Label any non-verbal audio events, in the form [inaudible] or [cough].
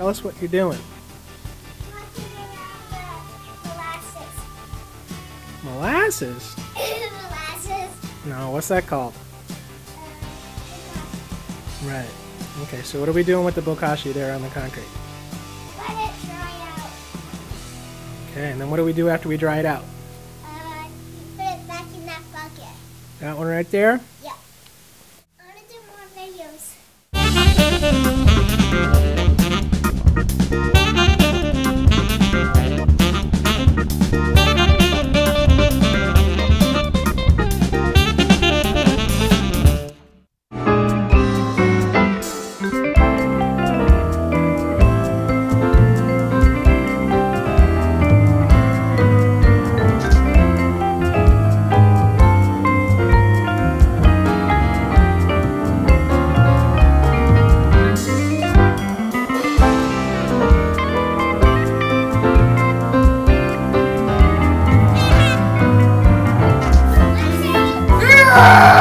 Tell us what you're doing. Molasses? Molasses. [laughs] No, what's that called? Right. Okay, so what are we doing with the bokashi there on the concrete? Let it dry out. Okay, and then what do we do after we dry it out? Uh, put it back in that bucket. That one right there? Yeah. I want to do more videos. [laughs] Ah!